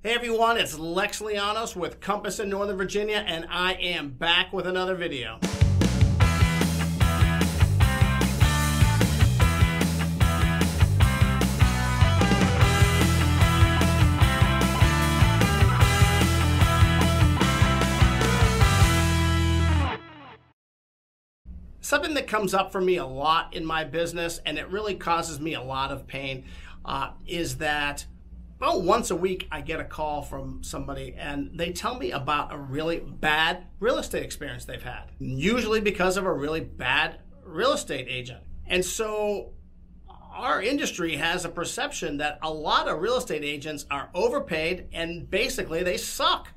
Hey everyone, it's Lex Lianos with Compass in Northern Virginia, and I am back with another video. Something that comes up for me a lot in my business, and it really causes me a lot of pain, uh, is that well, once a week I get a call from somebody and they tell me about a really bad real estate experience they've had, usually because of a really bad real estate agent. And so our industry has a perception that a lot of real estate agents are overpaid and basically they suck.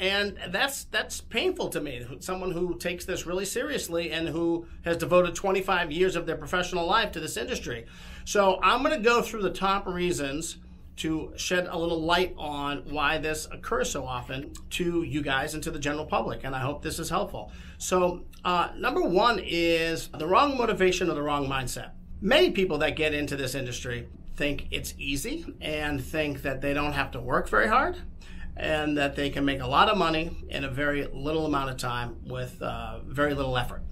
And that's that's painful to me. Someone who takes this really seriously and who has devoted 25 years of their professional life to this industry. So I'm going to go through the top reasons to shed a little light on why this occurs so often to you guys and to the general public. And I hope this is helpful. So, uh, number one is the wrong motivation or the wrong mindset. Many people that get into this industry think it's easy and think that they don't have to work very hard and that they can make a lot of money in a very little amount of time with uh, very little effort.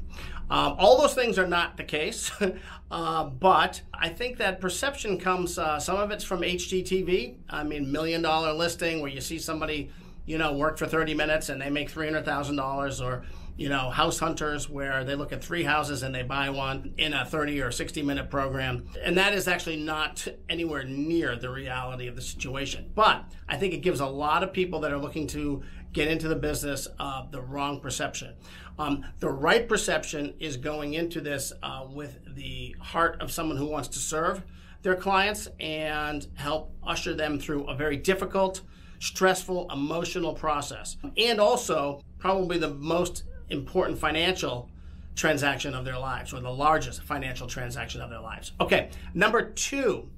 Um, all those things are not the case, uh, but I think that perception comes, uh, some of it's from HGTV. I mean, million dollar listing where you see somebody, you know, work for 30 minutes and they make $300,000 or, you know, house hunters where they look at three houses and they buy one in a 30 or 60 minute program. And that is actually not anywhere near the reality of the situation. But I think it gives a lot of people that are looking to get into the business uh, the wrong perception. Um, the right perception is going into this uh, with the heart of someone who wants to serve their clients and help usher them through a very difficult, stressful, emotional process. And also, probably the most important financial transaction of their lives, or the largest financial transaction of their lives. Okay, number two,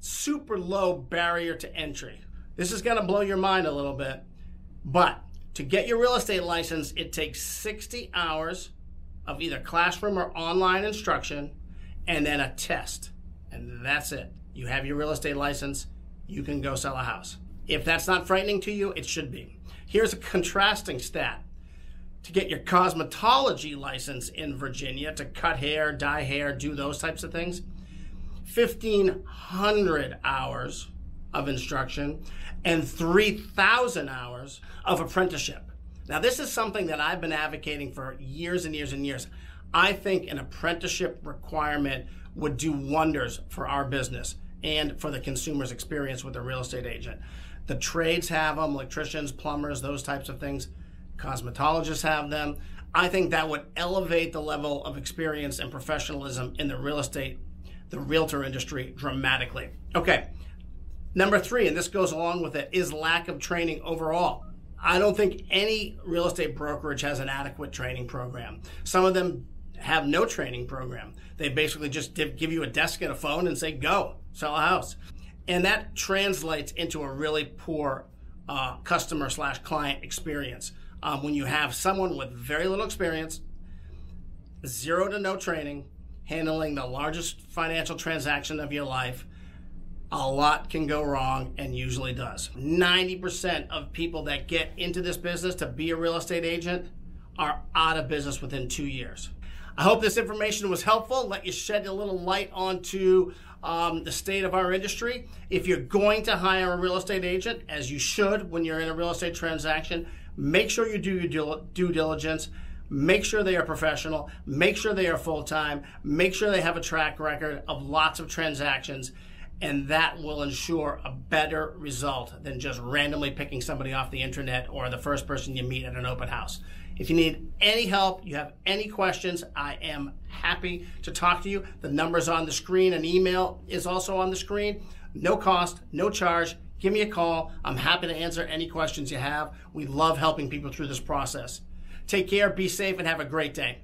super low barrier to entry. This is going to blow your mind a little bit. But to get your real estate license, it takes 60 hours of either classroom or online instruction and then a test. And that's it. You have your real estate license, you can go sell a house. If that's not frightening to you, it should be. Here's a contrasting stat. To get your cosmetology license in Virginia to cut hair, dye hair, do those types of things, 1,500 hours of instruction and 3,000 hours of apprenticeship. Now, this is something that I've been advocating for years and years and years. I think an apprenticeship requirement would do wonders for our business and for the consumer's experience with a real estate agent. The trades have them, electricians, plumbers, those types of things. Cosmetologists have them. I think that would elevate the level of experience and professionalism in the real estate, the realtor industry dramatically. Okay, Number three, and this goes along with it, is lack of training overall. I don't think any real estate brokerage has an adequate training program. Some of them have no training program. They basically just give you a desk and a phone and say, go, sell a house. And that translates into a really poor uh, customer slash client experience. Um, when you have someone with very little experience, zero to no training, handling the largest financial transaction of your life, a lot can go wrong and usually does. 90% of people that get into this business to be a real estate agent are out of business within two years. I hope this information was helpful, let you shed a little light onto um, the state of our industry. If you're going to hire a real estate agent, as you should when you're in a real estate transaction, make sure you do your due diligence. Make sure they are professional. Make sure they are full time. Make sure they have a track record of lots of transactions and that will ensure a better result than just randomly picking somebody off the internet or the first person you meet at an open house. If you need any help, you have any questions, I am happy to talk to you. The number's on the screen, an email is also on the screen. No cost, no charge. Give me a call. I'm happy to answer any questions you have. We love helping people through this process. Take care, be safe, and have a great day.